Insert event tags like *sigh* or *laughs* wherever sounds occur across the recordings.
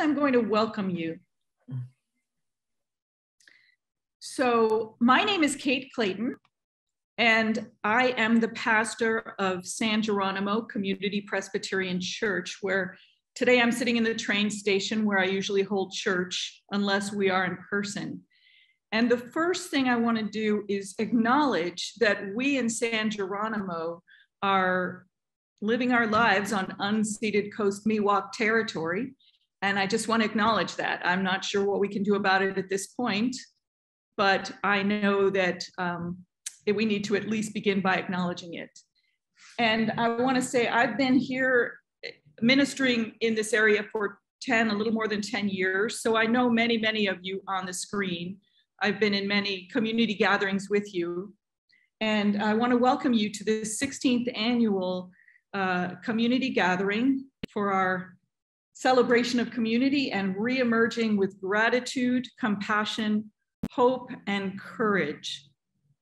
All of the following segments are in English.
I'm going to welcome you. So, my name is Kate Clayton, and I am the pastor of San Geronimo Community Presbyterian Church, where today I'm sitting in the train station where I usually hold church, unless we are in person. And the first thing I want to do is acknowledge that we in San Geronimo are living our lives on unceded Coast Miwok territory. And I just want to acknowledge that. I'm not sure what we can do about it at this point, but I know that um, we need to at least begin by acknowledging it. And I want to say I've been here ministering in this area for 10, a little more than 10 years. So I know many, many of you on the screen. I've been in many community gatherings with you. And I want to welcome you to the 16th annual uh, community gathering for our celebration of community and re-emerging with gratitude, compassion, hope, and courage.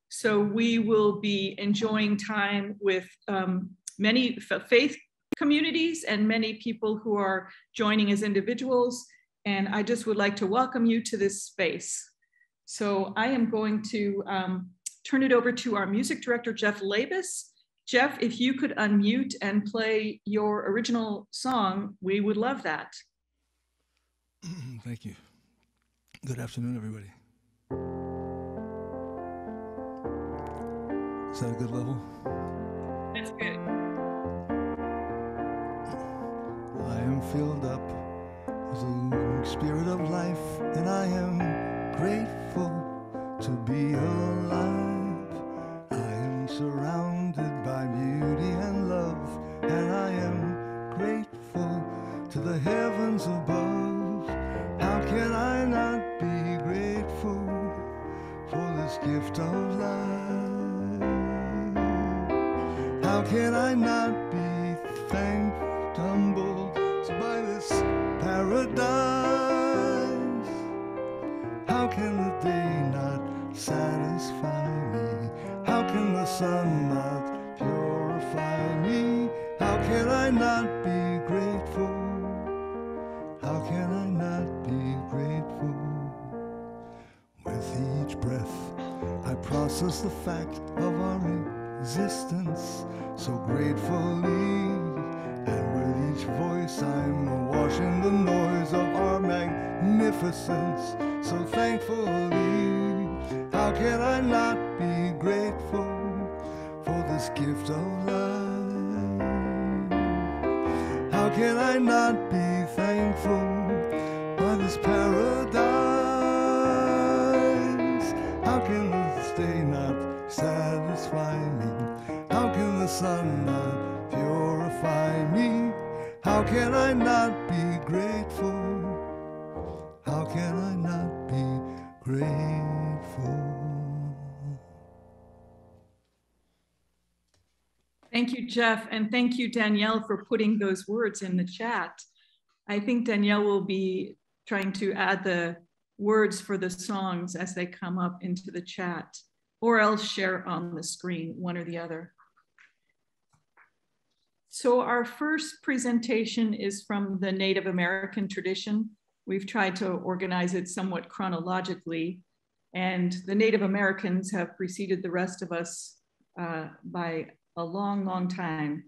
So we will be enjoying time with um, many faith communities and many people who are joining as individuals. And I just would like to welcome you to this space. So I am going to um, turn it over to our music director, Jeff Labus. Jeff, if you could unmute and play your original song, we would love that. *clears throat* Thank you. Good afternoon, everybody. Is that a good level? That's good. I am filled up with the spirit of life, and I am grateful to be alive. I am surrounded by beauty and love, and I am grateful to the heavens above. How can I not be grateful for this gift of life? How can I not be thankful, humbled by this paradise? How can the day not satisfy me? How can the sun not not be grateful? How can I not be grateful? With each breath, I process the fact of our existence so gratefully. And with each voice, I'm awash in the noise of our magnificence so thankfully. How can I not be grateful for this gift of life? Can I not be thankful for this paradise? How can this day not satisfy me? How can the sun not purify me? How can I not be grateful? How can I not be grateful? Thank you, Jeff, and thank you, Danielle, for putting those words in the chat. I think Danielle will be trying to add the words for the songs as they come up into the chat, or else share on the screen, one or the other. So our first presentation is from the Native American tradition. We've tried to organize it somewhat chronologically, and the Native Americans have preceded the rest of us uh, by a long, long time.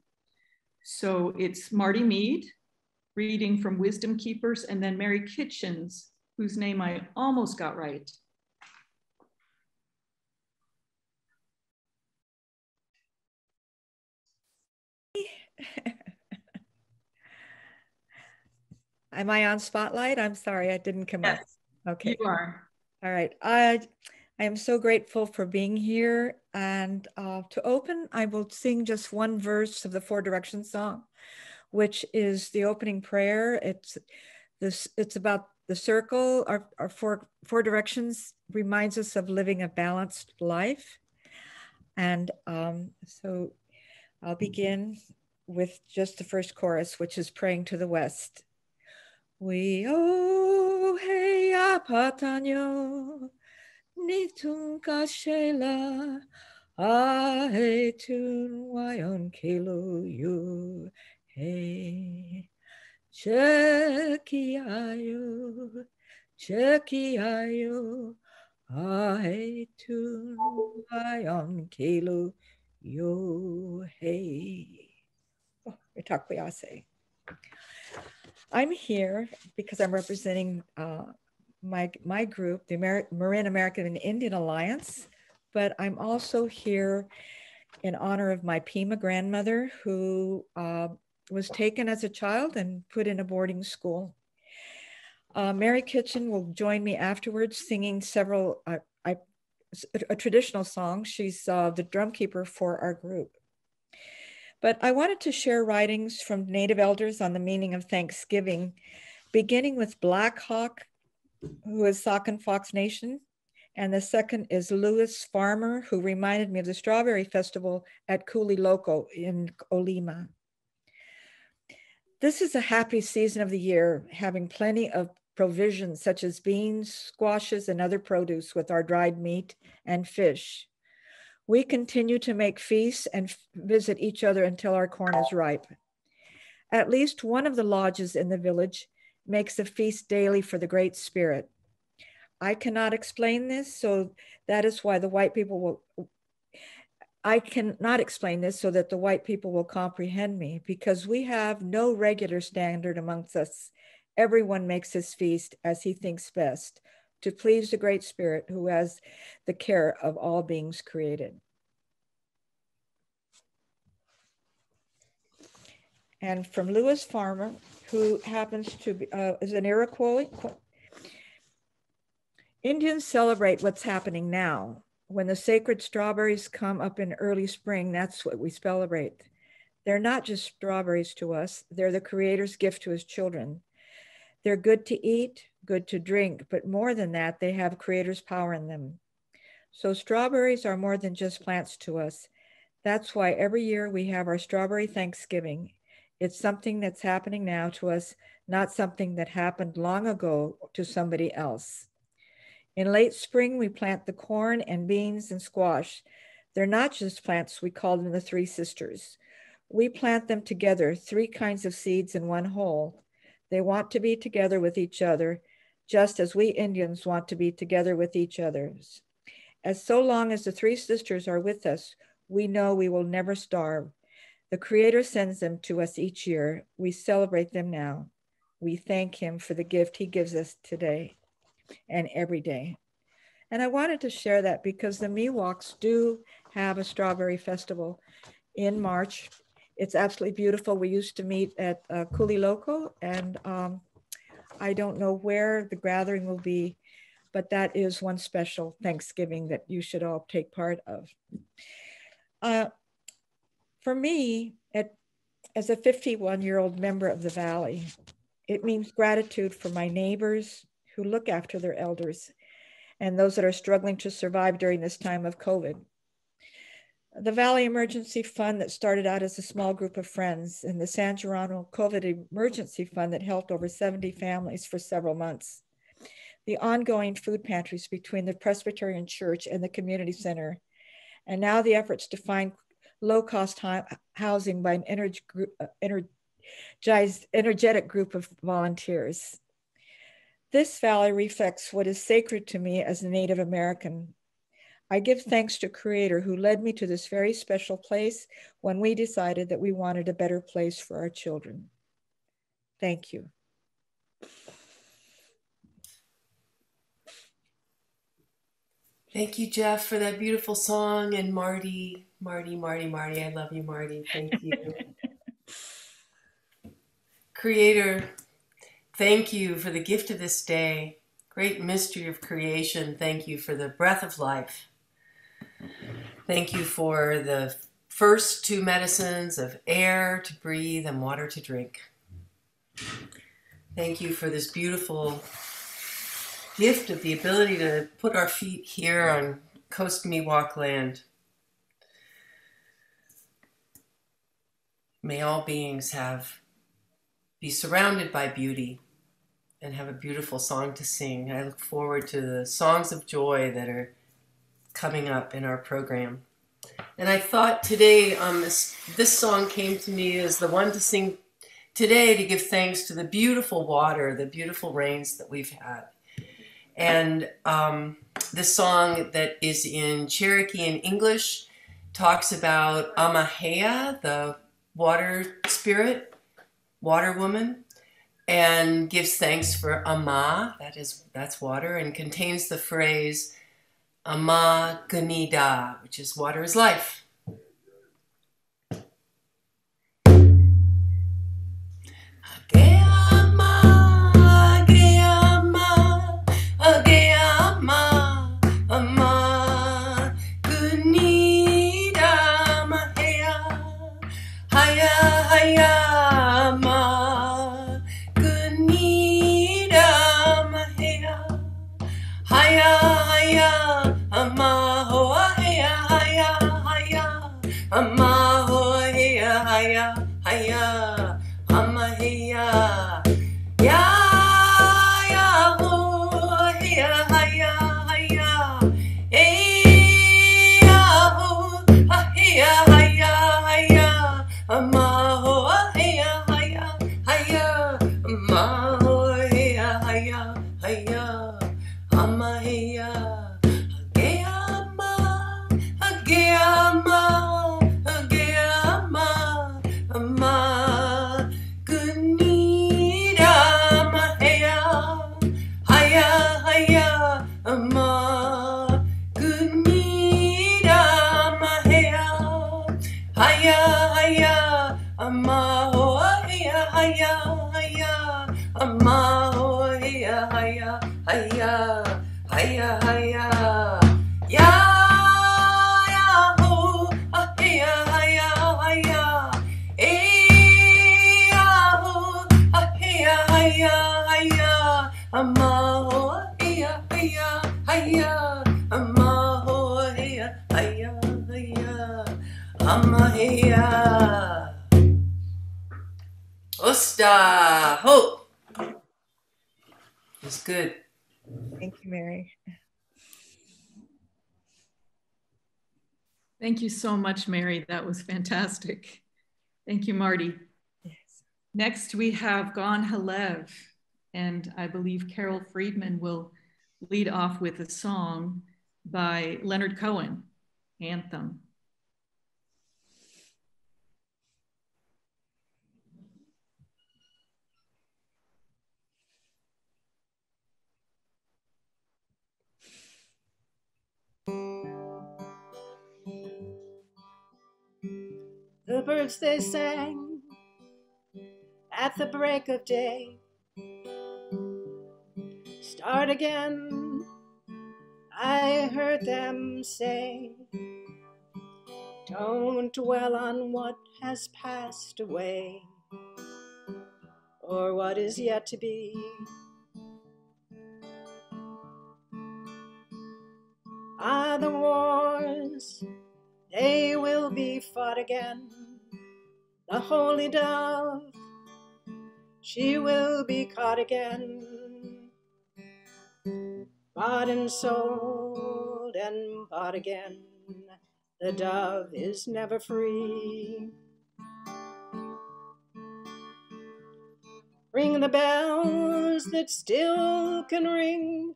So it's Marty Mead reading from Wisdom Keepers, and then Mary Kitchens, whose name I almost got right. *laughs* Am I on spotlight? I'm sorry, I didn't come yes, up. Okay. You are. All right. I, I am so grateful for being here. And uh, to open, I will sing just one verse of the Four Directions song, which is the opening prayer. It's this. It's about the circle. Our, our four four directions reminds us of living a balanced life. And um, so I'll begin with just the first chorus, which is praying to the west. We oh hey apatanyo nitun kashela ahe tun wayon kelo yu hey Chekiayo, Chekiayo, Ai tu Ion Kelu Yo Hey. Oh, I'm here because I'm representing uh, my, my group, the Amer- Marin American and Indian Alliance, but I'm also here in honor of my Pima grandmother who uh, was taken as a child and put in a boarding school. Uh, Mary Kitchen will join me afterwards singing several, uh, I, a traditional song. She's uh, the drum keeper for our group. But I wanted to share writings from Native elders on the meaning of Thanksgiving, beginning with Black Hawk, who is Sauk and Fox Nation, and the second is Lewis Farmer, who reminded me of the Strawberry Festival at Kule Loklo in Olema. This is a happy season of the year, having plenty of provisions such as beans, squashes, and other produce with our dried meat and fish. We continue to make feasts and visit each other until our corn is ripe. At least one of the lodges in the village makes a feast daily for the Great Spirit. I cannot explain this, so that is why the white people will. I cannot explain this so that the white people will comprehend me because we have no regular standard amongst us. Everyone makes his feast as he thinks best to please the Great Spirit who has the care of all beings created. And from Lewis Farmer, who happens to be uh, is an Iroquois Indians celebrate what's happening now. When the sacred strawberries come up in early spring, that's what we celebrate. They're not just strawberries to us, they're the Creator's gift to his children. They're good to eat, good to drink, but more than that, they have Creator's power in them. So, strawberries are more than just plants to us. That's why every year we have our Strawberry Thanksgiving. It's something that's happening now to us, not something that happened long ago to somebody else. In late spring, we plant the corn and beans and squash. They're not just plants, we call them the three sisters. We plant them together, three kinds of seeds in one hole. They want to be together with each other, just as we Indians want to be together with each other. As so long as the three sisters are with us, we know we will never starve. The Creator sends them to us each year. We celebrate them now. We thank Him for the gift He gives us today and every day. And I wanted to share that because the Miwoks do have a strawberry festival in March. It's absolutely beautiful. We used to meet at uh, Loklo, and um, I don't know where the gathering will be, but that is one special Thanksgiving that you should all take part of. Uh, for me, at, as a 51 year old member of the Valley, it means gratitude for my neighbors, who look after their elders and those that are struggling to survive during this time of COVID. The Valley Emergency Fund that started out as a small group of friends and the San Geronimo COVID Emergency Fund that helped over 70 families for several months. The ongoing food pantries between the Presbyterian Church and the community center. And now the efforts to find low cost housing by an uh, energized, energetic group of volunteers. This valley reflects what is sacred to me as a Native American. I give thanks to Creator who led me to this very special place when we decided that we wanted a better place for our children. Thank you. Thank you, Jeff, for that beautiful song. And Marty, Marty, Marty, Marty, I love you, Marty. Thank you. *laughs* Creator, Thank you for the gift of this day, great mystery of creation. Thank you for the breath of life. Thank you for the first two medicines of air to breathe and water to drink. Thank you for this beautiful gift of the ability to put our feet here on Coast Miwok land. May all beings have be surrounded by beauty and have a beautiful song to sing. I look forward to the songs of joy that are coming up in our program. And I thought today um, this, this song came to me as the one to sing today to give thanks to the beautiful water, the beautiful rains that we've had. And um, the song that is in Cherokee and English talks about Amahea, the water spirit, water woman, and gives thanks for Ama, that is that's water, and contains the phrase Ama Ganida, which is water is life. You so much, Mary. That was fantastic. Thank you, Marty. Yes. Next, we have Gan HaLev, and I believe Carol Friedman will lead off with a song by Leonard Cohen, Anthem. Birds they sang at the break of day. Start again, I heard them say. Don't dwell on what has passed away or what is yet to be. Ah, the wars they will be fought again. The holy dove, she will be caught again. Bought and sold and bought again. The dove is never free. Ring the bells that still can ring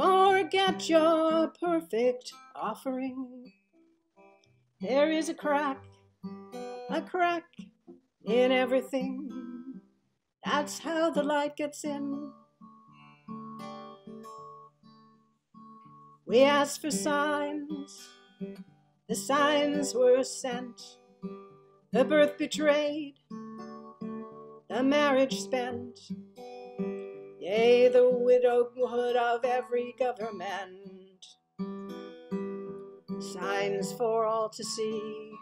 Forget your perfect offering. There is a crack, a crack in everything. That's how the light gets in. We asked for signs, the signs were sent. The birth betrayed, the marriage spent yea, the widowhood of every government. Signs for all to see.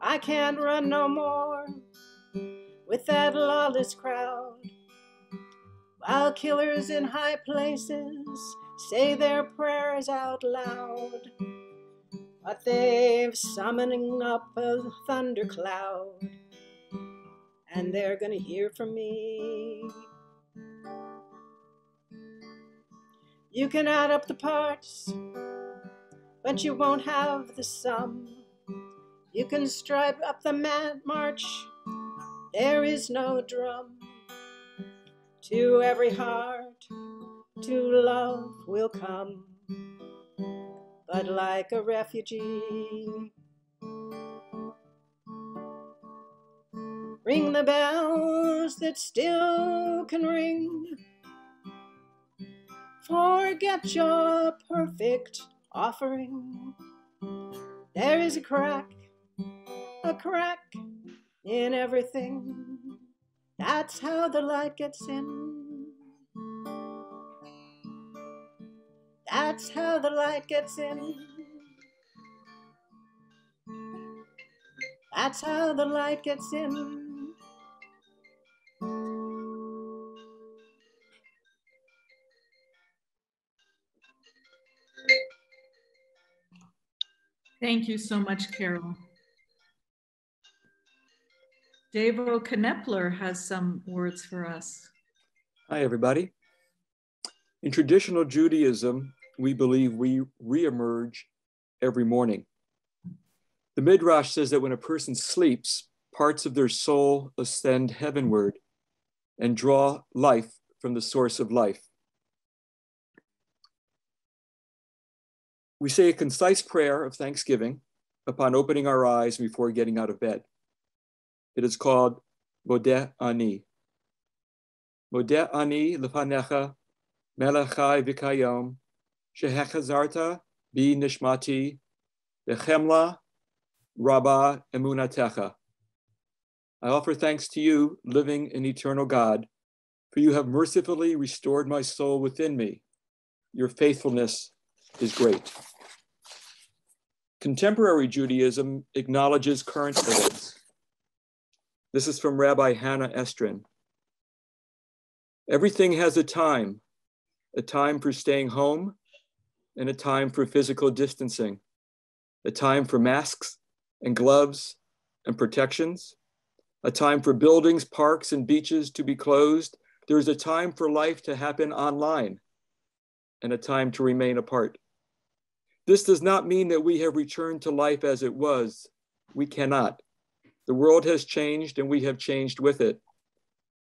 I can't run no more with that lawless crowd, while killers in high places say their prayers out loud. But they've summoning up a thundercloud and they're to hear from me. You can add up the parts, but you won't have the sum. You can mm-hmm. strike up the mad march, there is no drum. To every heart, to love will come. But like a refugee, ring the bells that still can ring. Forget your perfect offering. There is a crack, a crack in everything. That's how the light gets in. That's how the light gets in. That's how the light gets in. Thank you so much, Carol. Devo Knepler has some words for us. Hi, everybody. In traditional Judaism, we believe we reemerge every morning. The Midrash says that when a person sleeps, parts of their soul ascend heavenward and draw life from the source of life. We say a concise prayer of thanksgiving upon opening our eyes before getting out of bed. It is called Modeh Ani. Modeh Ani lefanecha melechai v'kayom shehechazarta bi nishmati v'chemla rabba emunatecha. I offer thanks to you, living and eternal God, for you have mercifully restored my soul within me. Your faithfulness is great. Contemporary Judaism acknowledges current events. This is from Rabbi Hannah Estrin. Everything has a time, a time for staying home and a time for physical distancing, a time for masks and gloves and protections, a time for buildings, parks, and beaches to be closed. There is a time for life to happen online and a time to remain apart. This does not mean that we have returned to life as it was. We cannot. The world has changed and we have changed with it.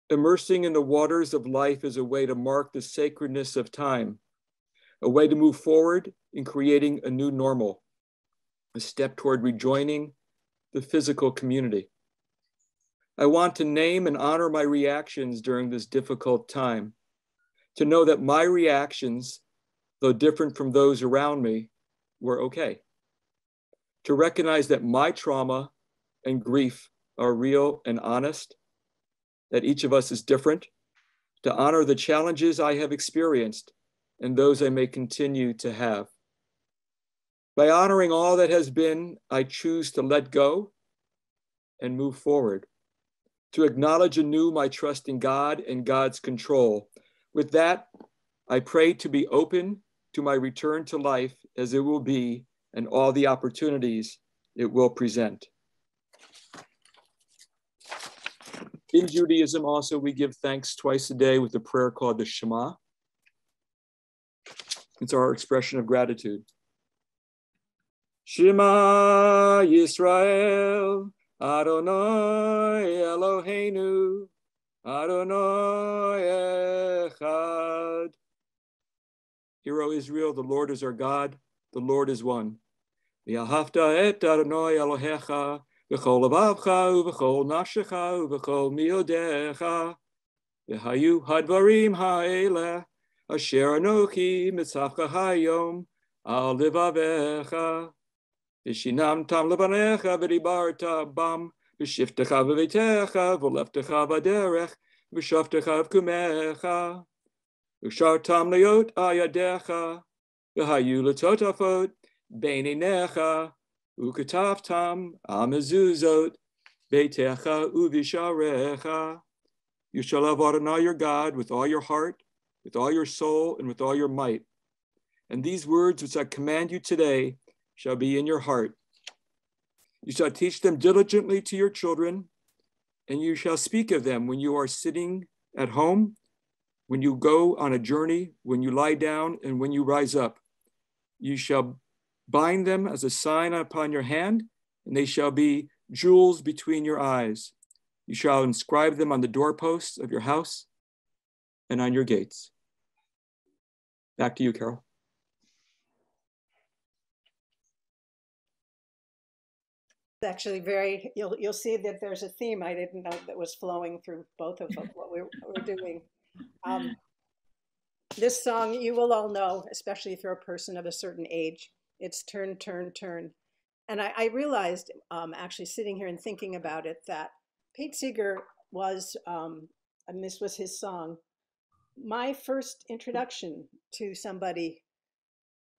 Immersing in the waters of life is a way to mark the sacredness of time, a way to move forward in creating a new normal, a step toward rejoining the physical community. I want to name and honor my reactions during this difficult time, to know that my reactions, though different from those around me, were okay. To recognize that my trauma and grief are real and honest, that each of us is different, to honor the challenges I have experienced and those I may continue to have. By honoring all that has been, I choose to let go and move forward, to acknowledge anew my trust in God and God's control. With that, I pray to be open to my return to life as it will be and all the opportunities it will present. In Judaism, also, we give thanks twice a day with a prayer called the Shema. It's our expression of gratitude. Shema Yisrael, Adonai Eloheinu, Adonai Echad. Hear, O Israel, the Lord is our God, the Lord is one. V'ahavta et Adonai Elohecha, v'chol avavcha, u'v'chol nafshecha, u'v'chol miodecha. V'hayu hadvarim ha'eleh, asher anochi mitzavcha hayom, al livavecha. V'shinam tam levanecha, v'dibarta bam, v'shiftecha v'veitecha, v'leftecha v'derech, v'shavtecha v'kumecha. Ushartam leot ayadecha, v'hayu letotafot, beinenecha, ukataftam amezuzot, beitecha uvisharecha. You shall love Adonai your God with all your heart, with all your soul, and with all your might. And these words which I command you today shall be in your heart. You shall teach them diligently to your children, and you shall speak of them when you are sitting at home when you go on a journey, when you lie down, and when you rise up. You shall bind them as a sign upon your hand, and they shall be jewels between your eyes. You shall inscribe them on the doorposts of your house and on your gates. Back to you, Carol. It's actually very you'll you'll see that there's a theme I didn't know that was flowing through both of what we we're doing. Um, this song you will all know, especially if you're a person of a certain age. It's turn, turn, turn, and I, I realized um, actually sitting here and thinking about it that Pete Seeger was, um, and this was his song, my first introduction to somebody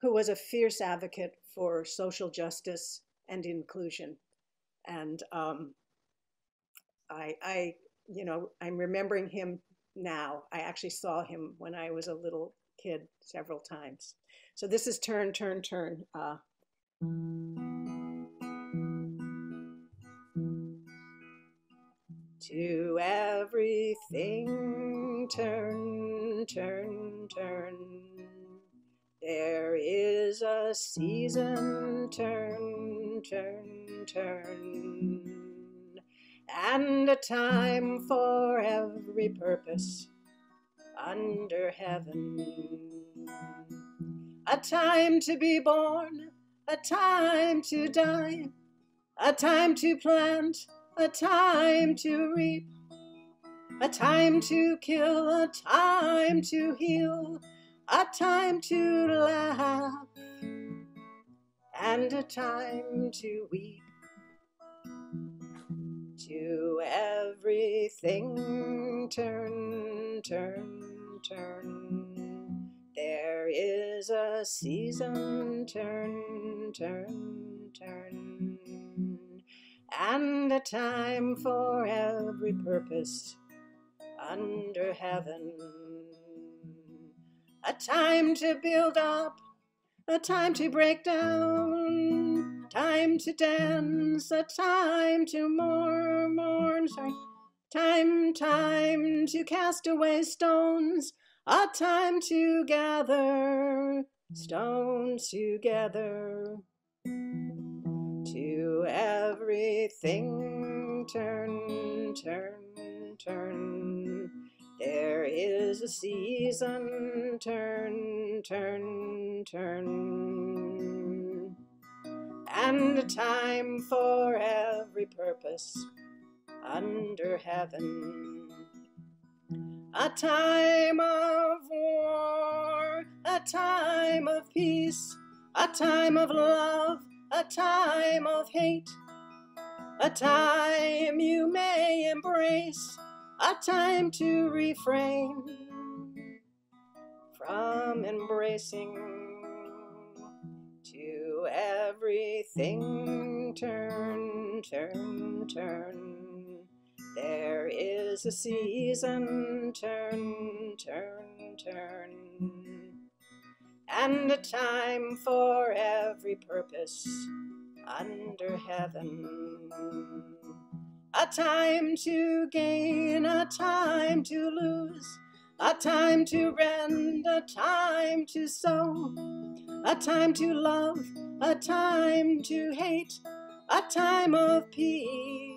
who was a fierce advocate for social justice and inclusion and um, I, I, you know, I'm remembering him now. I actually saw him when I was a little kid several times. So this is turn, turn, turn. Uh, to everything turn, turn, turn. There is a season turn, turn, turn, and a time for every purpose under heaven. A time to be born, a time to die, a time to plant, a time to reap, a time to kill, a time to heal, a time to laugh, and a time to weep to everything turn, turn, turn. There is a season turn, turn, turn, and a time for every purpose under heaven. A time to build up, a time to break down Time to dance, a time to mourn, mourn, sorry. Time, time to cast away stones, a time to gather stones together. To everything turn, turn, turn. There is a season, turn, turn, turn and a time for every purpose under heaven. A time of war, a time of peace, a time of love, a time of hate, a time you may embrace, a time to refrain from embracing to everything turn, turn, turn. There is a season, turn, turn, turn. And a time for every purpose under heaven. A time to gain, a time to lose, a time to rend, a time to sow, a time to love, a time to hate, a time of peace.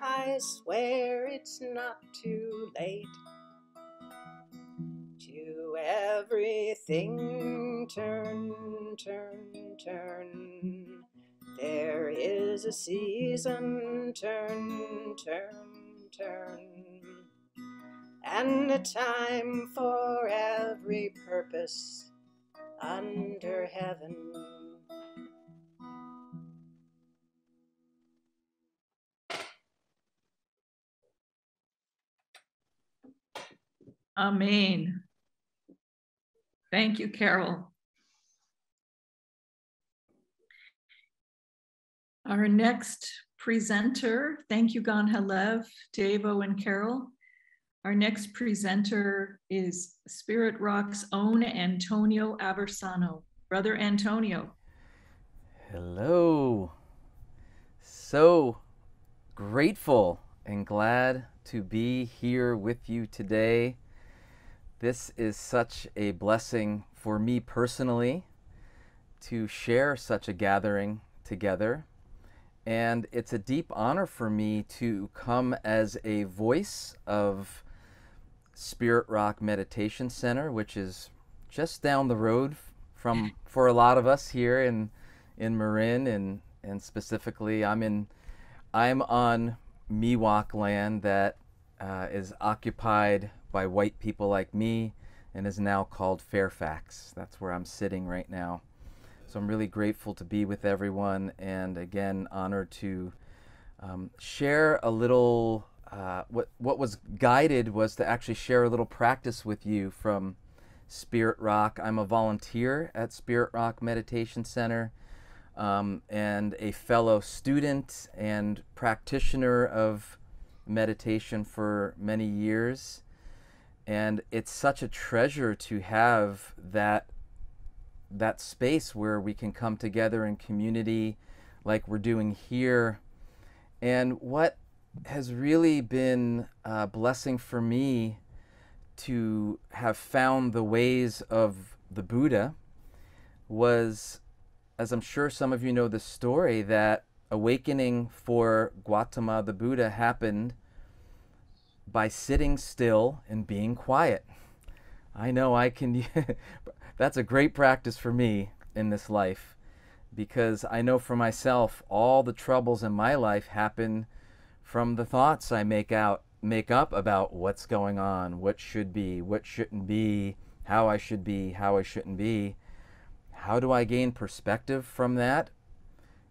I swear it's not too late. To everything turn, turn, turn. There is a season, turn, turn, turn. And a time for every purpose under heaven. Amen. Thank you, Carol. Our next presenter, thank you, Gan Halev, Devo, and Carol. Our next presenter is Spirit Rock's own Antonio Aversano. Brother Antonio. Hello. So grateful and glad to be here with you today. This is such a blessing for me personally to share such a gathering together. And it's a deep honor for me to come as a voice of Spirit Rock Meditation Center, which is just down the road from *laughs* for a lot of us here in in Marin and and specifically I'm in I'm on Miwok land that uh, is occupied by white people like me and is now called Fairfax. That's where I'm sitting right now. So I'm really grateful to be with everyone and again honored to um, share a little. Uh, what what was guided was to actually share a little practice with you from Spirit Rock. I'm a volunteer at Spirit Rock Meditation Center um, and a fellow student and practitioner of meditation for many years. And it's such a treasure to have that that space where we can come together in community like we're doing here. And what has really been a blessing for me to have found the ways of the Buddha was, as I'm sure some of you know the story, that awakening for Gautama the Buddha happened by sitting still and being quiet. I know I can, *laughs* that's a great practice for me in this life because I know for myself all the troubles in my life happen from the thoughts I make out make up about what's going on, what should be, what shouldn't be, how I should be, how I shouldn't be. How do I gain perspective from that?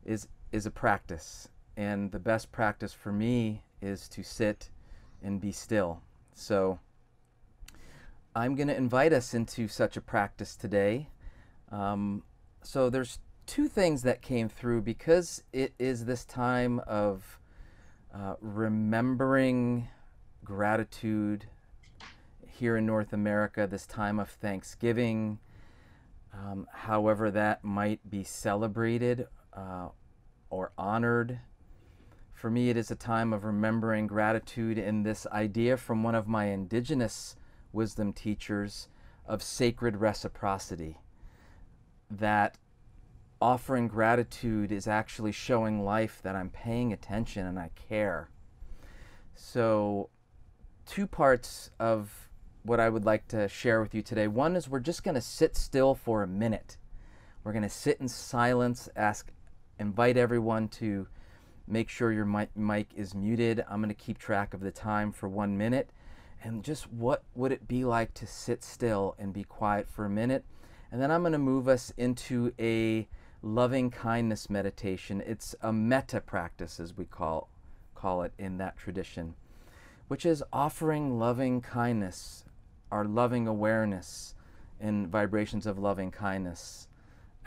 Is is a practice. And the best practice for me is to sit and be still. So I'm going to invite us into such a practice today. Um, so there's two things that came through because it is this time of uh, remembering gratitude here in North America, this time of Thanksgiving, um, however that might be celebrated uh, or honored. For me, it is a time of remembering gratitude in this idea from one of my indigenous wisdom teachers of sacred reciprocity. That offering gratitude is actually showing life that I'm paying attention and I care. So two parts of what I would like to share with you today. One is we're just going to sit still for a minute. We're going to sit in silence, ask, invite everyone to make sure your mic, mic is muted. I'm going to keep track of the time for one minute. And just what would it be like to sit still and be quiet for a minute? And then I'm going to move us into a loving kindness meditation. It's a metta practice, as we call, call it in that tradition which is offering loving kindness, our loving awareness and vibrations of loving kindness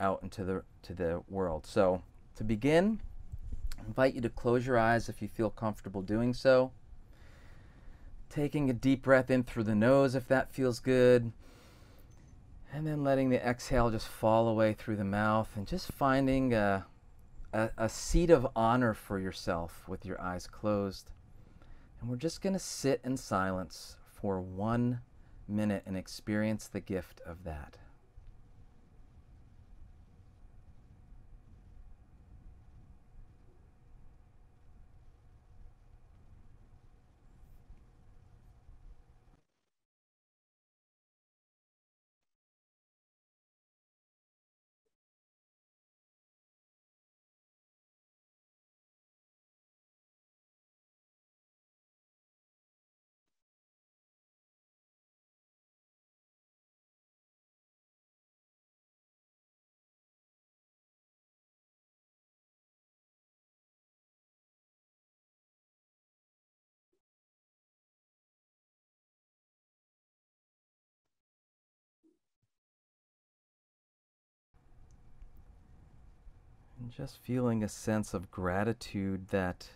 out into the to the world. So, to begin, I invite you to close your eyes if you feel comfortable doing so. Taking a deep breath in through the nose if that feels good. And then letting the exhale just fall away through the mouth and just finding a, a, a seat of honor for yourself with your eyes closed. And we're just going to sit in silence for one minute and experience the gift of that. And just feeling a sense of gratitude that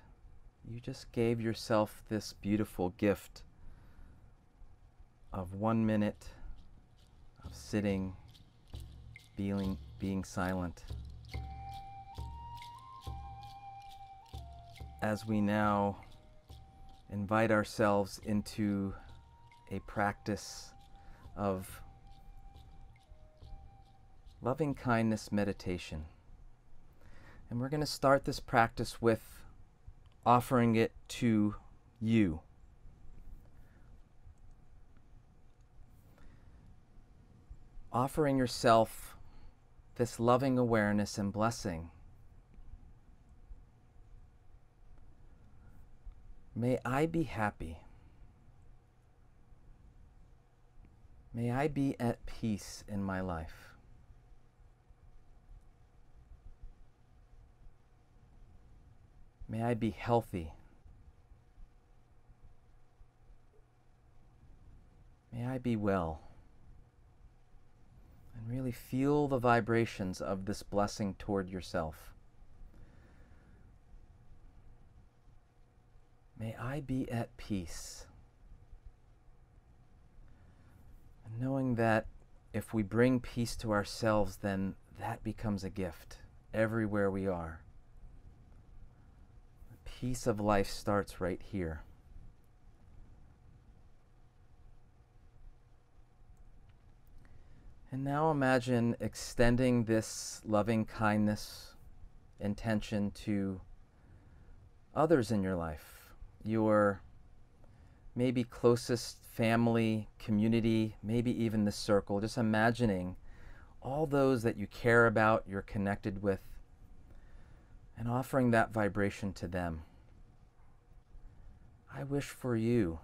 you just gave yourself this beautiful gift of one minute of sitting, being, being silent. As we now invite ourselves into a practice of loving kindness meditation. And we're going to start this practice with offering it to you. Offering yourself this loving awareness and blessing. May I be happy. May I be at peace in my life. May I be healthy. May I be well. And really feel the vibrations of this blessing toward yourself. May I be at peace. And knowing that if we bring peace to ourselves, then that becomes a gift everywhere we are. Peace of life starts right here. And now imagine extending this loving kindness intention to others in your life, your maybe closest family, community, maybe even the circle. Just imagining all those that you care about, you're connected with, and offering that vibration to them. I wish for you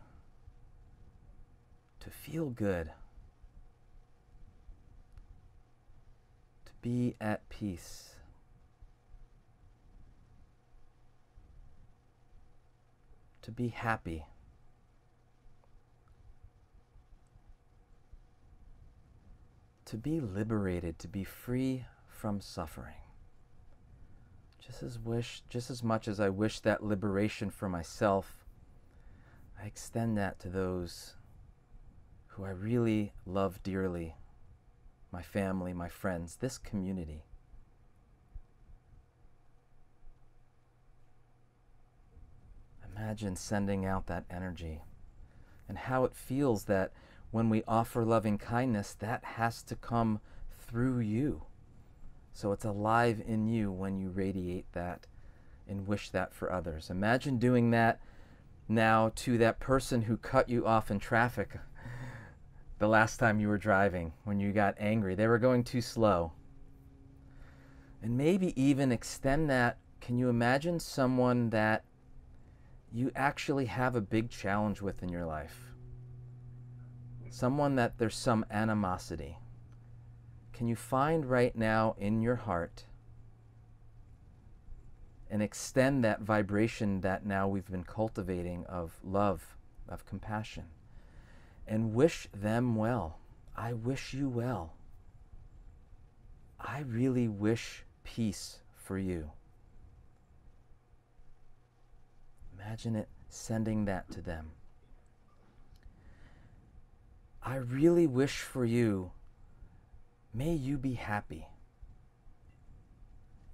to feel good. To be at peace. To be happy. To be liberated, to be free from suffering. Just as wish just as much as I wish that liberation for myself, I extend that to those who I really love dearly my family, my friends, this community. Imagine sending out that energy and how it feels that when we offer loving kindness, that has to come through you. So it's alive in you when you radiate that and wish that for others. Imagine doing that now to that person who cut you off in traffic the last time you were driving when you got angry. They were going too slow. And maybe even extend that. Can you imagine someone that you actually have a big challenge with in your life? Someone that there's some animosity. Can you find right now in your heart and extend that vibration that now we've been cultivating of love, of compassion? and wish them well. I wish you well. I really wish peace for you. Imagine it sending that to them. I really wish for you, may you be happy.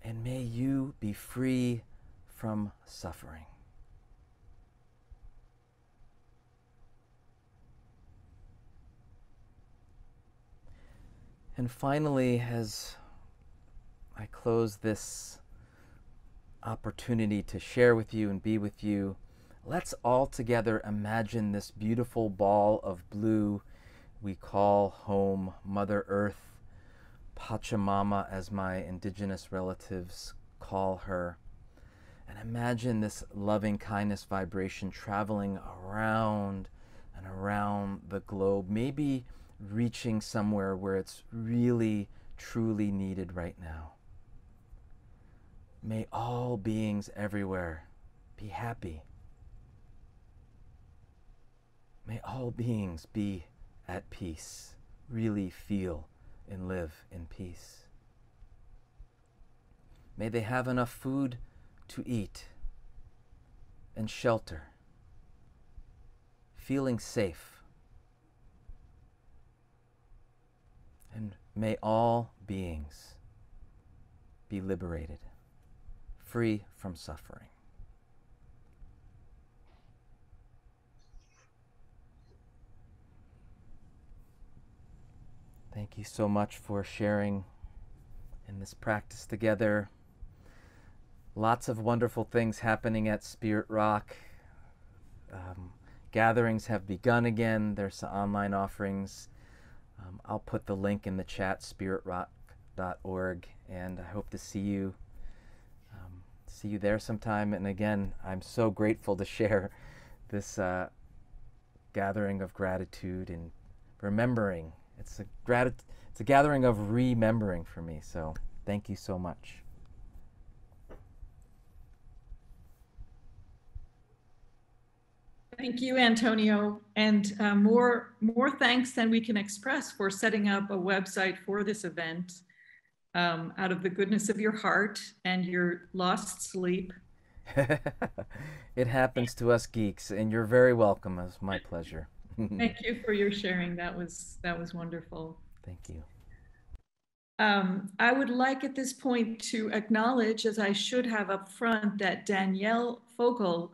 And may you be free from suffering. And finally, as I close this opportunity to share with you and be with you, let's all together imagine this beautiful ball of blue we call home, Mother Earth, Pachamama, as my indigenous relatives call her. And imagine this loving kindness vibration traveling around and around the globe, maybe reaching somewhere where it's really, truly needed right now. May all beings everywhere be happy. May all beings be at peace, really feel and live in peace. May they have enough food to eat and shelter, feeling safe And may all beings be liberated, free from suffering. Thank you so much for sharing in this practice together. lots of wonderful things happening at Spirit Rock. Um, gatherings have begun again. There's some online offerings. Um, I'll put the link in the chat, spiritrock.org, and I hope to see you um, see you there sometime. And again, I'm so grateful to share this uh, gathering of gratitude and remembering. It's a grat- it's a gathering of remembering for me. So thank you so much. Thank you, Antonio, and uh, more more thanks than we can express for setting up a website for this event. Um, out of the goodness of your heart and your lost sleep. *laughs* it happens to us geeks, and you're very welcome. It's my pleasure. *laughs* Thank you for your sharing. That was that was wonderful. Thank you. Um, I would like at this point to acknowledge, as I should have up front, that Danielle Fogel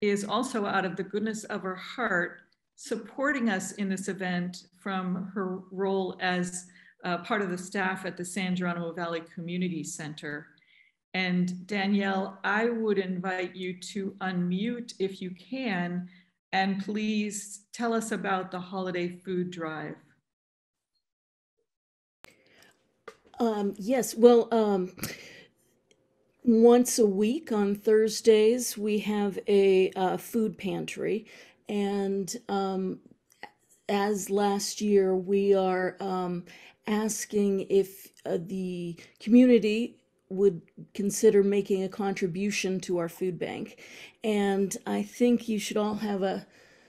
is also out of the goodness of her heart supporting us in this event from her role as uh, part of the staff at the San Geronimo Valley Community Center. And Danielle, I would invite you to unmute if you can, and please tell us about the holiday food drive. Um, yes, well, um, once a week on Thursdays, we have a uh, food pantry. And um, as last year, we are um, asking if uh, the community would consider making a contribution to our food bank. And I think you should all have a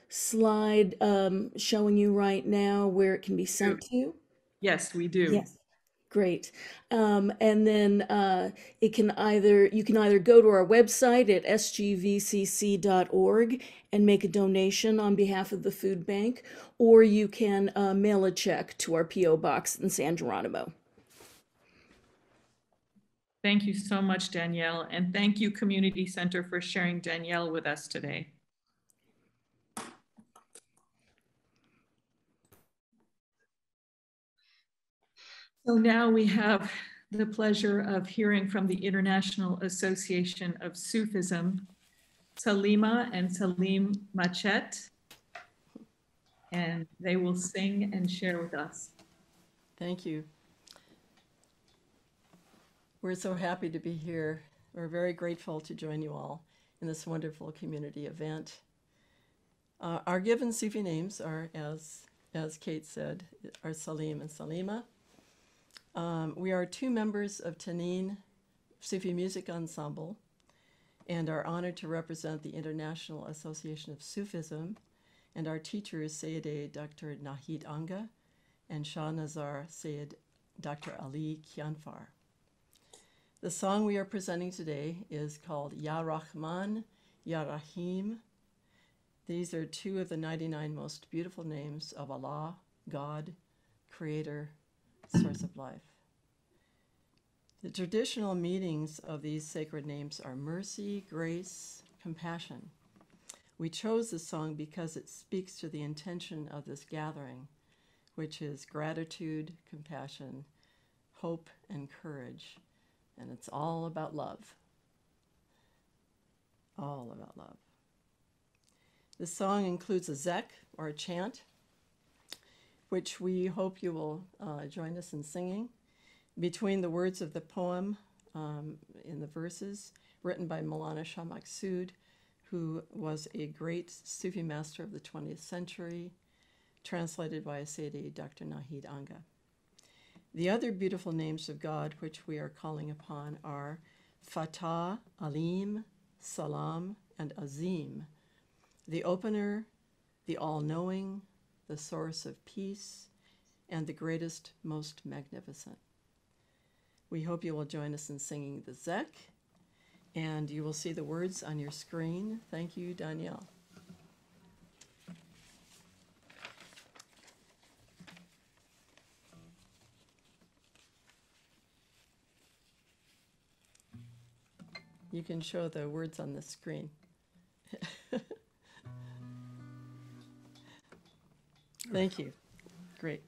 slide um, showing you right now where it can be sent to. you. Yes, we do. Yes. Great. Um, and then uh, it can either you can either go to our website at sgvcc.org and make a donation on behalf of the food bank, or you can uh, mail a check to our PO box in San Geronimo. Thank you so much, Danielle, and thank you, Community Center, for sharing Danielle with us today. So now we have the pleasure of hearing from the International Association of Sufism, Salima and Salim Machet, and they will sing and share with us. Thank you. We're so happy to be here. We're very grateful to join you all in this wonderful community event. Uh, our given Sufi names are, as, as Kate said, are Salim and Salima. Um, we are two members of Tanin Sufi Music Ensemble and are honored to represent the International Association of Sufism. And our teacher is Sayyid Dr. Nahid Angha and Shah Nazar Sayyid Dr. Ali Kianfar. The song we are presenting today is called Ya Rahman, Ya Rahim. These are two of the 99 most beautiful names of Allah, God, Creator, source of life. The traditional meanings of these sacred names are mercy, grace, compassion. We chose this song because it speaks to the intention of this gathering, which is gratitude, compassion, hope, and courage. And it's all about love. All about love. This song includes a zek or a chant which we hope you will uh, join us in singing. Between the words of the poem um, in the verses, written by Maulana Shah Maghsoud, who was a great Sufi master of the 20th century, translated by a Sayyidi Dr. Nahid Angha. The other beautiful names of God which we are calling upon are Fatah, Alim, Salam, and Azim, the opener, the all knowing, the source of peace, and the greatest, most magnificent. We hope you will join us in singing the Zek, and you will see the words on your screen. Thank you, Danielle. You can show the words on the screen. *laughs* Thank you. Great.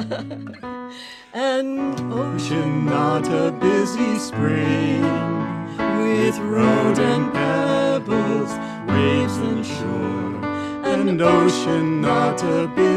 *laughs* An ocean, not a busy spring, with road and pebbles, waves and shore. An ocean, not a busy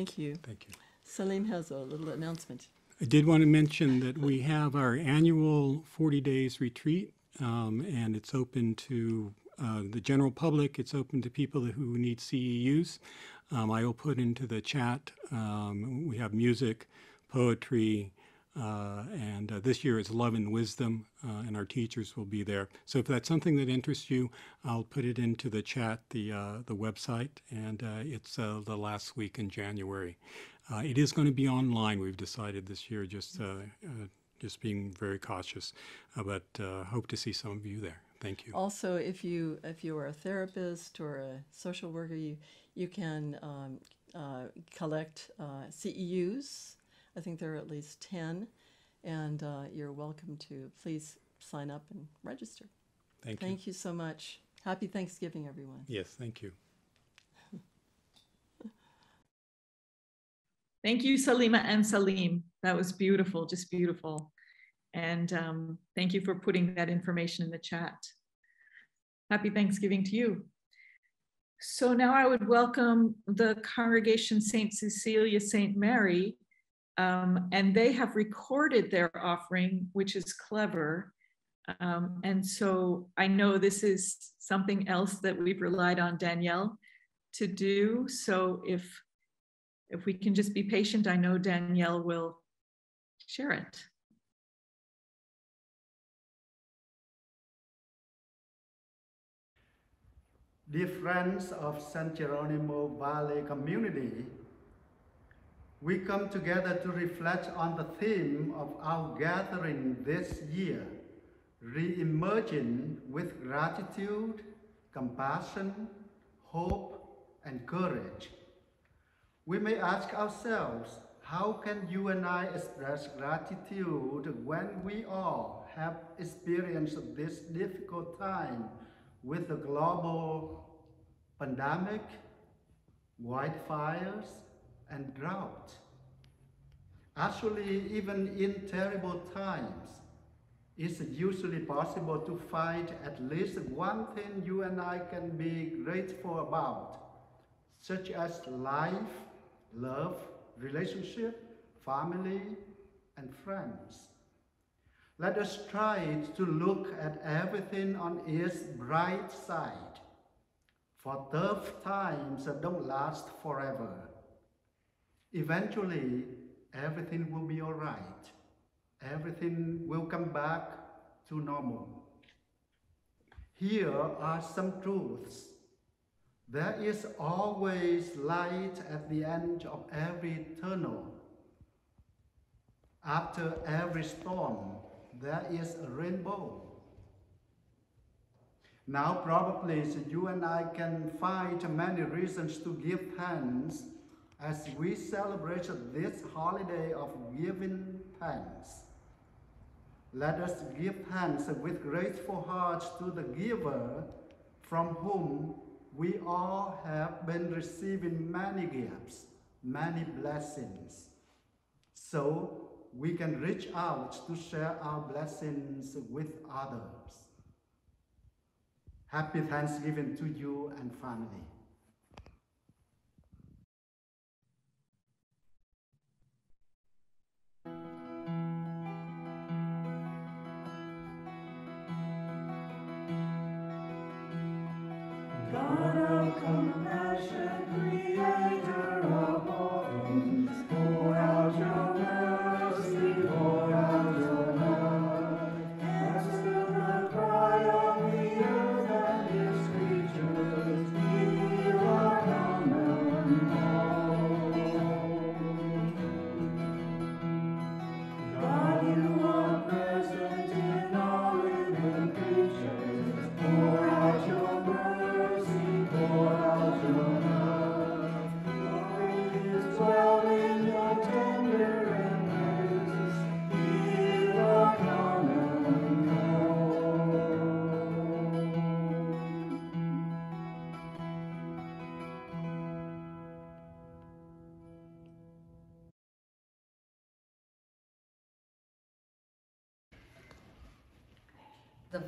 Thank you. Thank you. Salim has a little announcement. I did want to mention that we have our annual 40 days retreat, um, and it's open to uh, the general public. It's open to people who need CEUs. Um, I will put into the chat. Um, we have music, poetry, uh, and uh, this year is Love and Wisdom, uh, and our teachers will be there. So if that's something that interests you, I'll put it into the chat, the uh, the website, and uh, it's the last week in January. It is going to be online. We've decided this year, just just being very cautious, but hope to see some of you there. Thank you. Also, if you if you are a therapist or a social worker, you you can um, collect CEUs. I think there are at least ten, and uh, you're welcome to please sign up and register. Thank you. Thank you so much. Happy Thanksgiving, everyone. Yes, thank you. *laughs* Thank you, Salima and Salim. That was beautiful, just beautiful. And um, thank you for putting that information in the chat. Happy Thanksgiving to you. So now I would welcome the congregation St. Cecilia St. Mary, um, and they have recorded their offering, which is clever. Um, and so I know this is something else that we've relied on Danielle to do. So if if we can just be patient, I know Danielle will share it. Dear friends of San Geronimo Valley community, we come together to reflect on the theme of our gathering this year, re-emerging with gratitude, compassion, hope, and courage. We may ask ourselves, how can you and I express gratitude when we all have experienced this difficult time with the global pandemic, wildfires, and drought? Actually, even in terrible times, it's usually possible to find at least one thing you and I can be grateful about, such as life, love, relationship, family, and friends. Let us try to look at everything on its bright side, for tough times don't last forever. Eventually, everything will be all right. Everything will come back to normal. Here are some truths there is always light at the end of every tunnel. After every storm, there is a rainbow. Now, probably you and I can find many reasons to give thanks as we celebrate this holiday of giving thanks. Let us give thanks with grateful hearts to the giver from whom we all have been receiving many gifts, many blessings. So we can reach out to share our blessings with others. Happy Thanksgiving to you and family.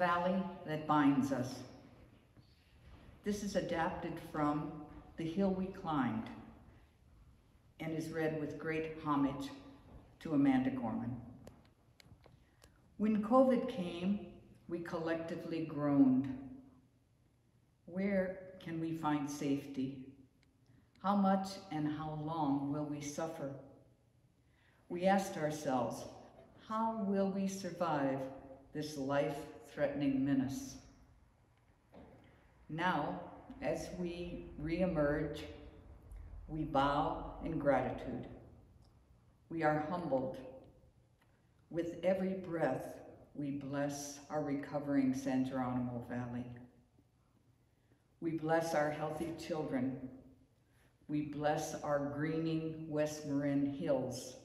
Valley That Binds Us. This is adapted from The Hill We Climbed and is read with great homage to Amanda Gorman. When COVID came, we collectively groaned. Where can we find safety? How much and how long will we suffer? We asked ourselves, how will we survive this life-threatening menace? Now, as we reemerge, we bow in gratitude. We are humbled. With every breath, we bless our recovering San Geronimo Valley. We bless our healthy children. We bless our greening West Marin Hills.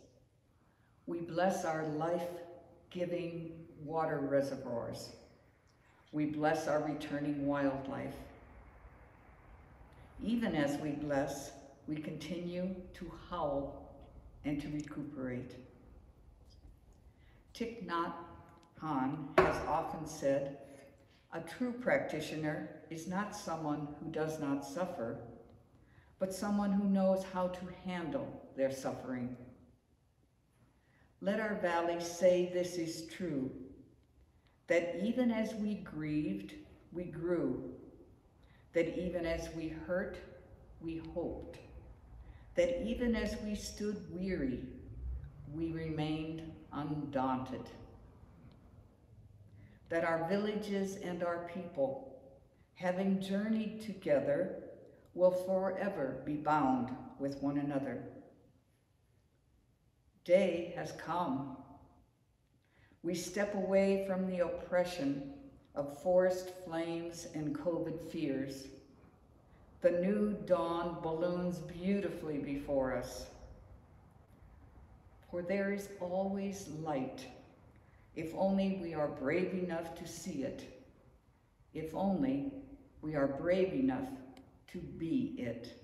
We bless our life-giving water reservoirs. We bless our returning wildlife. Even as we bless, we continue to howl and to recuperate. Thich Nhat Hanh has often said, a true practitioner is not someone who does not suffer, but someone who knows how to handle their suffering. Let our valley say this is true, that even as we grieved, we grew, that even as we hurt, we hoped, that even as we stood weary, we remained undaunted. That our villages and our people, having journeyed together, will forever be bound with one another. Day has come. We step away from the oppression of forest flames and COVID fears. The new dawn balloons beautifully before us. For there is always light, if only we are brave enough to see it, if only we are brave enough to be it.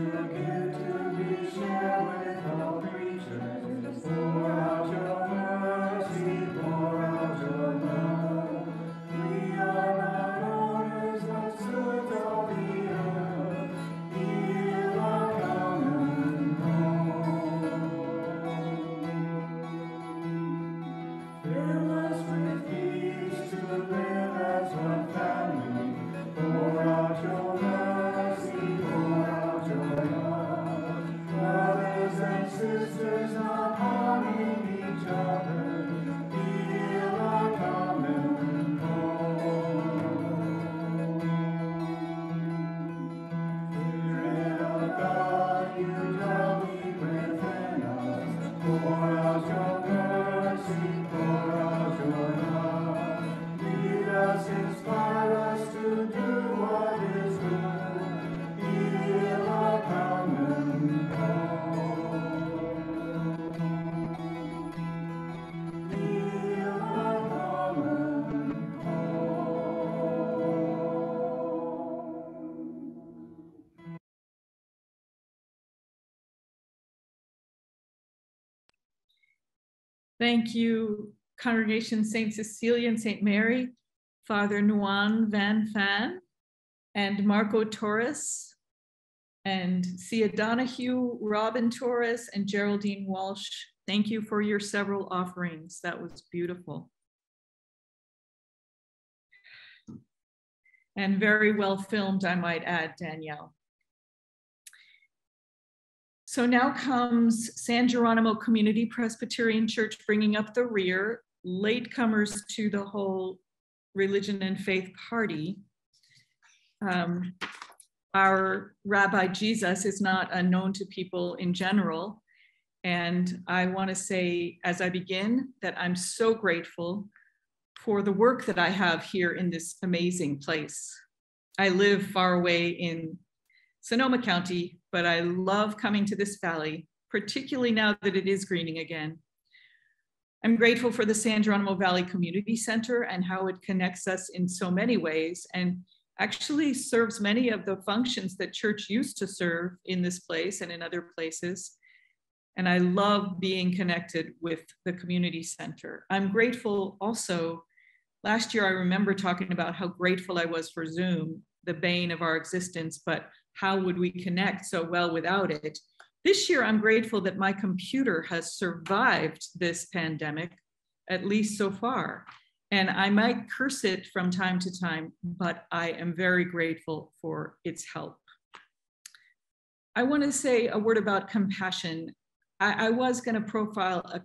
Is your Thank you, Congregation St. Cecilia and St. Mary, Father Nguyen Van Fan, and Marco Torres, and Sia Donahue, Robin Torres, and Geraldine Walsh. Thank you for your several offerings. That was beautiful. And very well filmed, I might add, Danielle. So now comes San Geronimo Community Presbyterian Church bringing up the rear, latecomers to the whole religion and faith party. Um, our Rabbi Jesus is not unknown to people in general. And I want to say, as I begin, that I'm so grateful for the work that I have here in this amazing place. I live far away in Sonoma County, but I love coming to this valley, particularly now that it is greening again. I'm grateful for the San Geronimo Valley Community Center and how it connects us in so many ways and actually serves many of the functions that church used to serve in this place and in other places. And I love being connected with the community center. I'm grateful also, last year I remember talking about how grateful I was for Zoom, the bane of our existence, but how would we connect so well without it? This year, I'm grateful that my computer has survived this pandemic, at least so far. And I might curse it from time to time, but I am very grateful for its help. I want to say a word about compassion. I, I was going to profile a,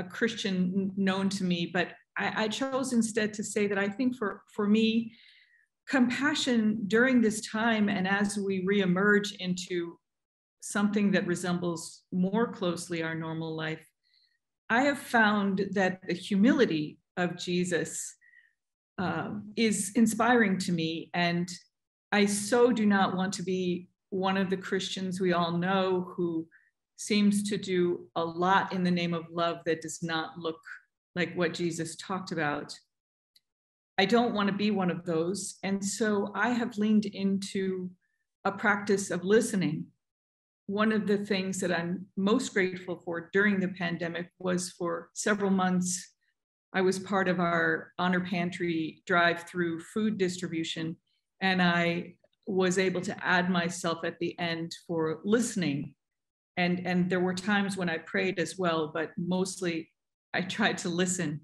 a, Christian known to me, but I, I chose instead to say that I think for, for me, compassion during this time and as we reemerge into something that resembles more closely our normal life, I have found that the humility of Jesus um, is inspiring to me. And I so do not want to be one of the Christians we all know who seems to do a lot in the name of love that does not look like what Jesus talked about. I don't want to be one of those. And so I have leaned into a practice of listening. One of the things that I'm most grateful for during the pandemic was for several months, I was part of our Honor Pantry drive through food distribution. And I was able to add myself at the end for listening. And, and there were times when I prayed as well, but mostly I tried to listen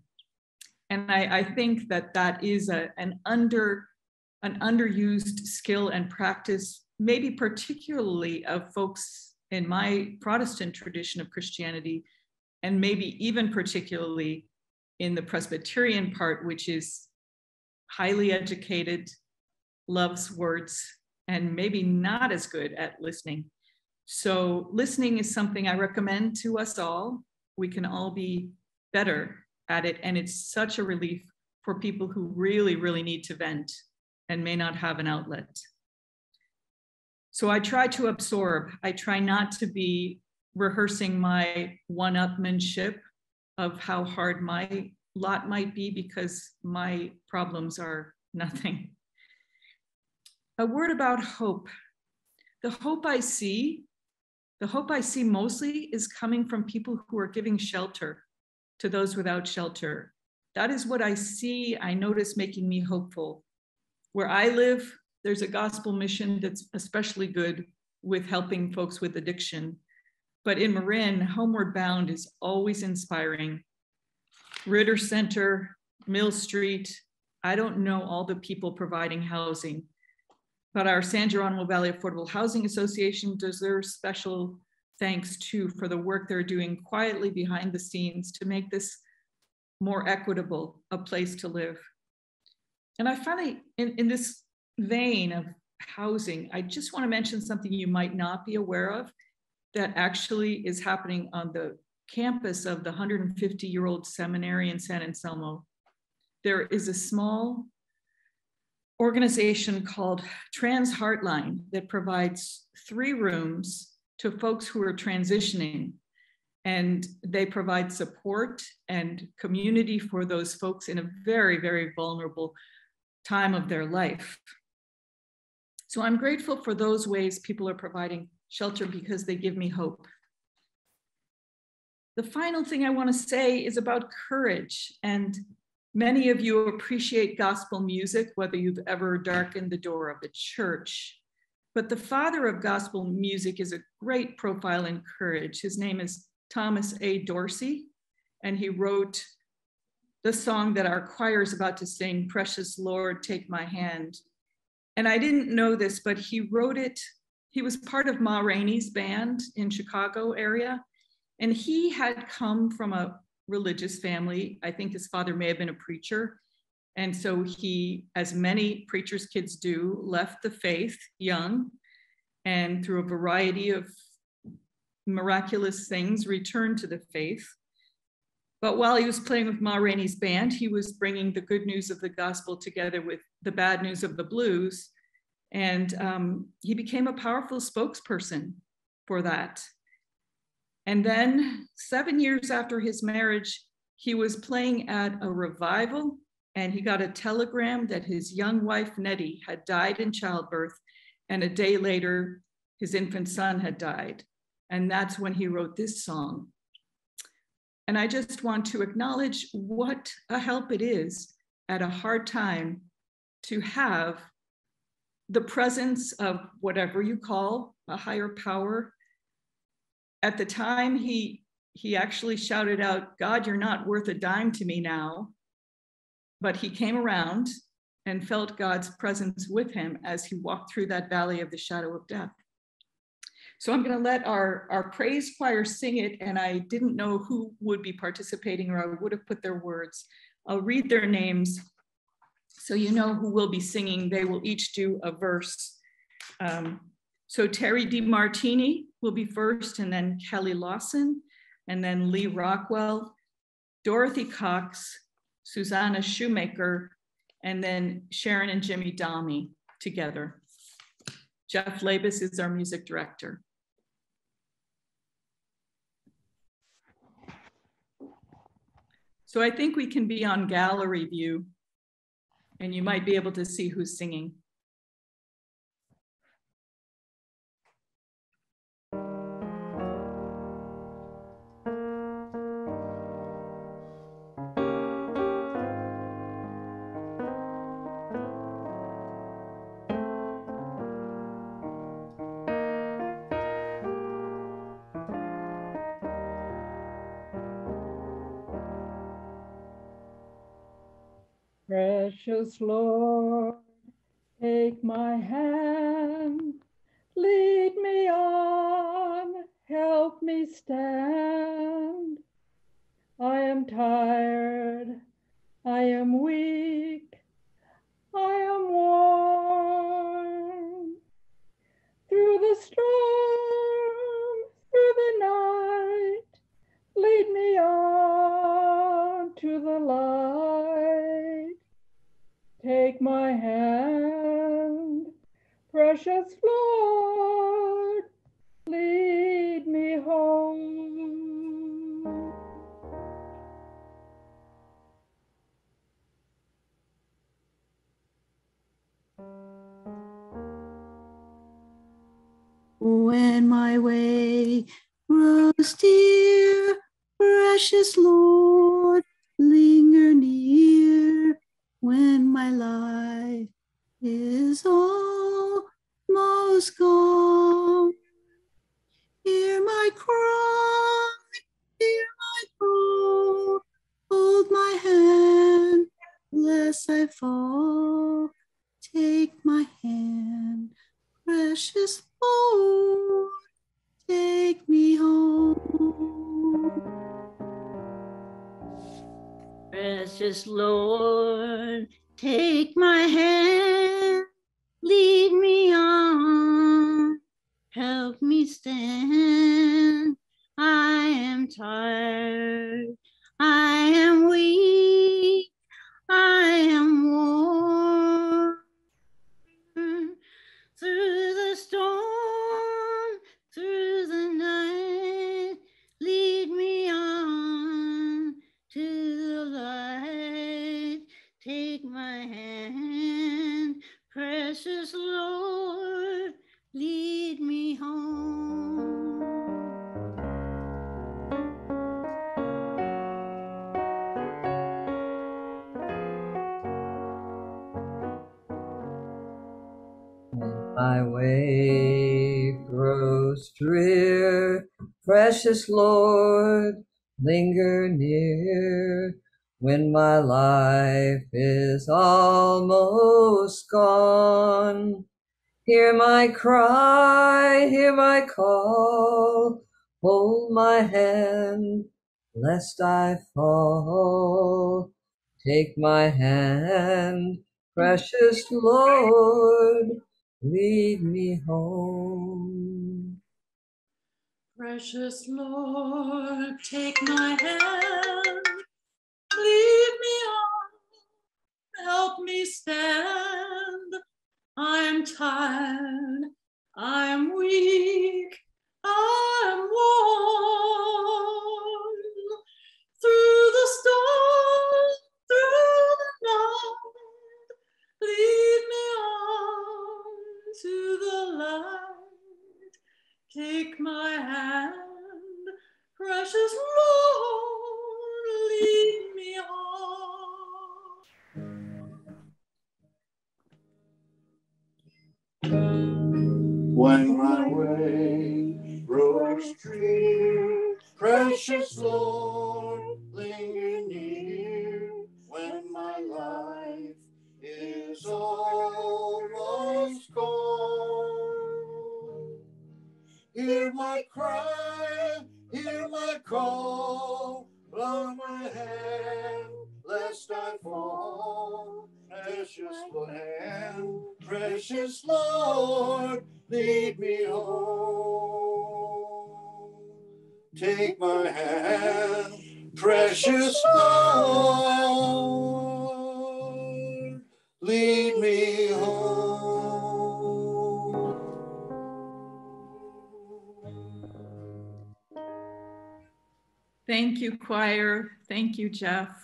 and I, I think that that is a, an under an underused skill and practice, maybe particularly of folks in my Protestant tradition of Christianity, and maybe even particularly in the Presbyterian part, which is highly educated, loves words, and maybe not as good at listening. So, listening is something I recommend to us all. We can all be better at it. And it's such a relief for people who really, really need to vent and may not have an outlet. So I try to absorb. I try not to be rehearsing my one upmanship of how hard my lot might be because my problems are nothing. A word about hope. The hope I see, the hope I see mostly is coming from people who are giving shelter to those without shelter. That is what I see, I notice making me hopeful. Where I live, there's a gospel mission that's especially good with helping folks with addiction. But in Marin, Homeward Bound is always inspiring. Ritter Center, Mill Street, I don't know all the people providing housing, but our San Geronimo Valley Affordable Housing Association deserves special thanks too for the work they're doing quietly behind the scenes to make this more equitable a place to live. And I finally, in, in this vein of housing, I just want to mention something you might not be aware of that actually is happening on the campus of the 150 year old seminary in San Anselmo. There is a small organization called Trans Heartline that provides three rooms to folks who are transitioning and they provide support and community for those folks in a very, very vulnerable time of their life. So I'm grateful for those ways people are providing shelter because they give me hope. The final thing I want to say is about courage. And many of you appreciate gospel music, whether you've ever darkened the door of a church but the father of gospel music is a great profile in courage. His name is Thomas A. Dorsey, and he wrote the song that our choir is about to sing, Precious Lord, Take My Hand. And I didn't know this, but he wrote it. He was part of Ma Rainey's band in Chicago area. And he had come from a religious family. I think his father may have been a preacher. And so he, as many preachers' kids do, left the faith young and through a variety of miraculous things returned to the faith. But while he was playing with Ma Rainey's band, he was bringing the good news of the gospel together with the bad news of the blues. And um, he became a powerful spokesperson for that. And then, seven years after his marriage, he was playing at a revival and he got a telegram that his young wife, Nettie, had died in childbirth, and a day later, his infant son had died. And that's when he wrote this song. And I just want to acknowledge what a help it is at a hard time to have the presence of whatever you call a higher power. At the time, he, he actually shouted out, God, you're not worth a dime to me now but he came around and felt God's presence with him as he walked through that valley of the shadow of death. So I'm going to let our, our praise choir sing it, and I didn't know who would be participating or I would have put their words. I'll read their names. So you know who will be singing. They will each do a verse. Um, so Terry DiMartini will be first, and then Kelly Lawson, and then Lee Rockwell, Dorothy Cox, Susanna Shoemaker, and then Sharon and Jimmy Dami together. Jeff Labus is our music director. So I think we can be on gallery view and you might be able to see who's singing. Precious Lord, take my hand, lead me on, help me stand. I am tired, I am weak, I am worn. Through the storm, through the night, lead me on to the light. Take my hand, precious Lord, lead me home. When my way grows dear, precious Lord, linger near. When my life is almost gone, hear my cry, hear my call, hold my hand, lest I fall. Take my hand, precious Lord, take me home. Precious Lord, take my hand, lead me on, help me stand. I am tired, I am weak, I am worn. Drear, precious Lord, linger near. When my life is almost gone, hear my cry, hear my call, hold my hand, lest I fall. Take my hand, precious Lord, lead me home. Precious Lord, take my hand, lead me on, help me stand. I am tired, I am weak, I am worn. Through the storm, through the night, lead me on to the light. Take my hand, Jeff.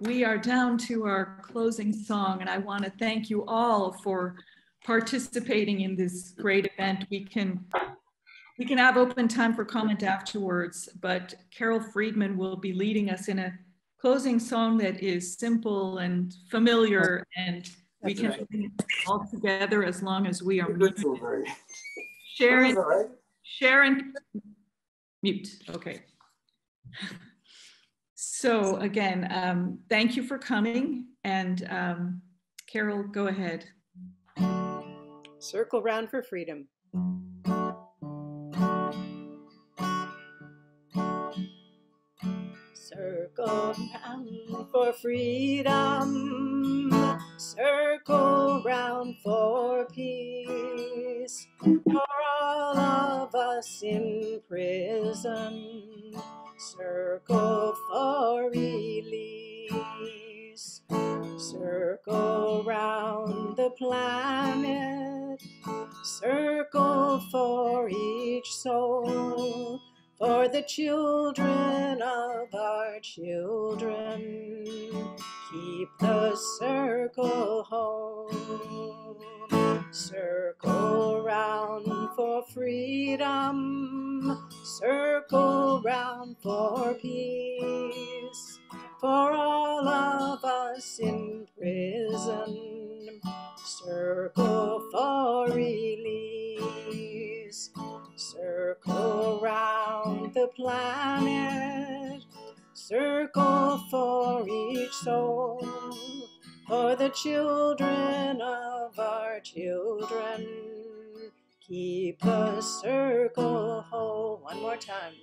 We are down to our closing song, and I want to thank you all for participating in this great event. We can we can have open time for comment afterwards, but Carol Friedman will be leading us in a closing song that is simple and familiar, and we That's can right. sing it all together as long as we are muted. Sharon, That's all right. Sharon, mute, okay. So again, um, thank you for coming and um, Carol, go ahead. Circle round for freedom. Circle round for freedom. Circle round for peace. All of us in prison. Circle for release. Circle round the planet. Circle for each soul. For the children of our children. Keep the circle home. Circle round for freedom. Circle round for peace. For all of us in prison. Circle for release. Circle round the planet. Circle for each soul. For the children of our children. Keep the circle whole. One more time.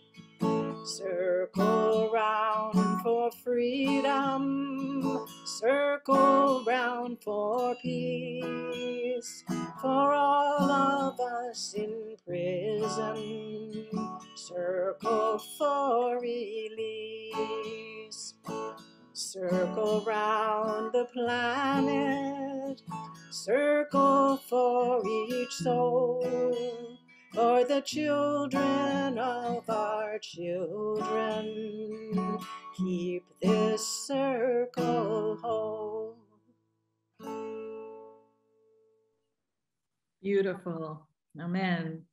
Circle round for freedom. Circle round for peace. For all of us in prison. Circle for release. Circle round the planet. Circle for each soul. For the children of our children. Keep this circle whole. Beautiful, amen.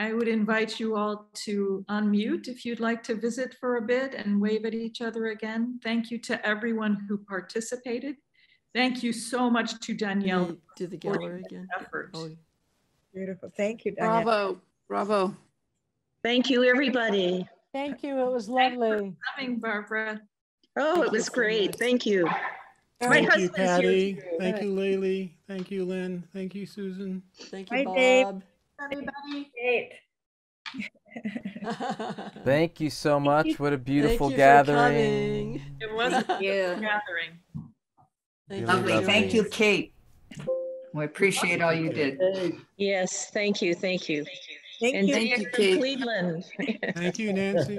I would invite you all to unmute if you'd like to visit for a bit and wave at each other again. Thank you to everyone who participated. Thank you so much to Danielle. Do the for gallery again. Effort. Oh, Beautiful. Thank you, Diane. Bravo, bravo. Thank you, everybody. Thank you. It was lovely. Coming, Barbara. Oh, it was great. Thank you. My Thank you, husband's here Patty. too. Thank you, Laylee. Thank you, Lynn. Thank you, Susan. Thank Hi, Dave. Everybody. Great. *laughs* Thank you so much. What a beautiful you for gathering. coming. It was a Yeah. gathering. Thank Really Lovely. Thank you. Kate. We appreciate all you did. Yes, thank you, thank you. Thank And you. Thank you, from Kate. Cleveland. Thank you, Nancy.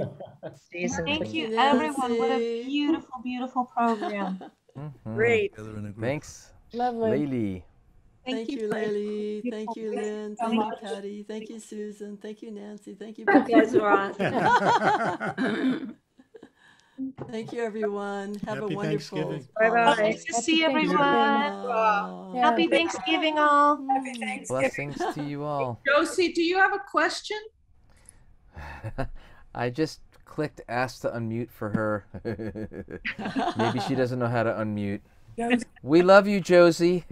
Thank you, you, everyone. What a beautiful, beautiful program. Mm-hmm. Great. Together in a group. Thanks, Lovely. Laylee. Thank you, Lily. Thank you, Lynn. Thank you. Patty. Thank you, Susan. Thank you, Nancy. Thank you. *laughs* You guys are on. Thank you, everyone. Have a wonderful. Thanksgiving. Bye-bye. Nice to see Happy everyone. Thanksgiving. Happy Thanksgiving, all. Blessings to you all. *laughs* Josie, do you have a question? *laughs* I just clicked ask to unmute for her. Maybe she doesn't know how to unmute. We love you, Josie. *laughs*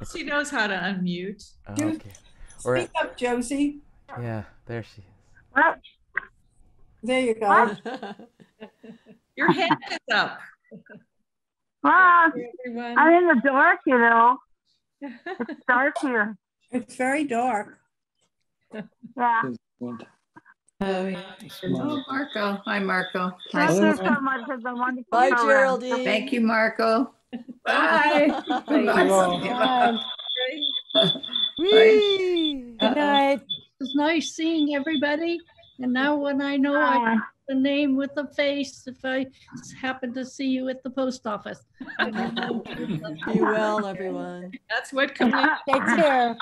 Josie knows how to unmute. okay. Or Speak up, Josie. yeah, there she is. There you go. *laughs* Your hand is up. Ah, I'm in the dark, you know. It's dark here. It's very dark. Yeah. Oh, yeah. Oh, Marco. Hi, Marco. Thank Nice you to- so much for the wonderful Bye, program. Geraldine. Thank you, Marco. Bye. *laughs* Thank you all. Bye. Good night. It's nice seeing everybody. And now when I know I ah. the name with the face, if I happen to see you at the post office. Be well, everyone. That's what community. *laughs* Take care.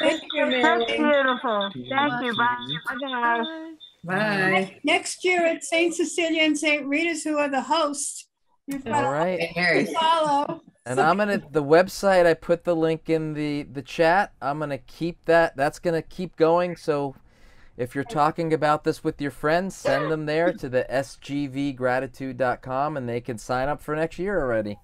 Thank you, That's beautiful. Thank you. Bye. Bye. Bye. Next year it's Saint Cecilia and Saint Rita's who are the hosts. You've got All right. to follow. And I'm gonna the website. I put the link in the the chat. I'm gonna keep that. That's gonna keep going. So if you're talking about this with your friends, send them there to the sgvgratitude.com, and they can sign up for next year already.